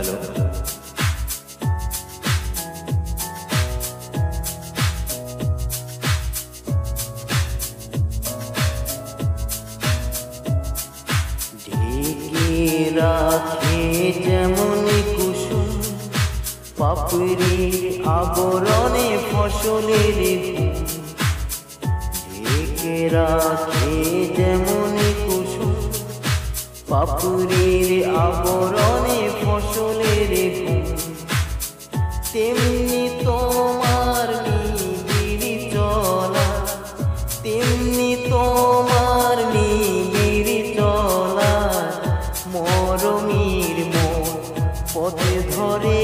Hello রাখে যেমন কুসুম পাপড়ির আবরণে ফসলের। ঢেকে রাখে পাপড়ির আবরণে ফসলের ঘুম। তেমনি তোমার নিবিড় চলা, তেমনি তোমার নিবিড় চলা মরমির মন পথে ধরে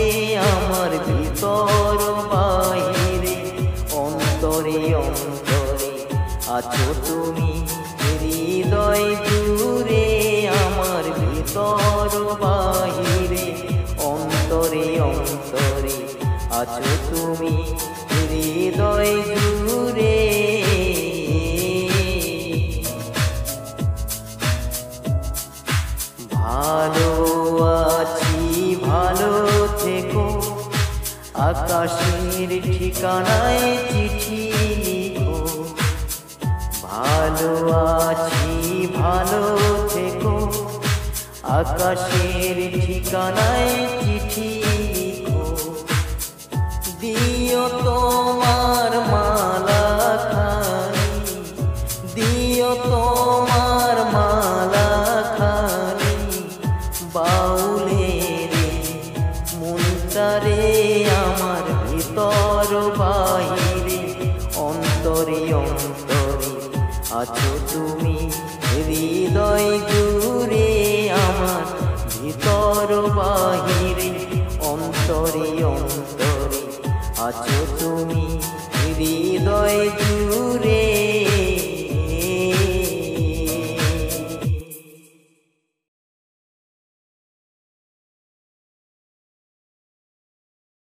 আমার ভিতর বাহিরে, অন্তরে অন্তরে আছো তুমি বাহিরে অন্তরে অন্তরে। আছো তুমি হৃদয় জুড়ে। ভালো আছি ভালো থেকো। আকাশের ঠিকানায় চিঠি আকাশের ঠিকানায় চিঠি দিও তোমার মালা খানি। দিও তোমার মালা খানি। বাউলের মনটারে আমার ভিতর বাহিরে অন্তরে অন্তরে আছো তুমি হৃদয়